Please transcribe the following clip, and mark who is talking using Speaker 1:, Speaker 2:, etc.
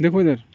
Speaker 1: देखो इधर।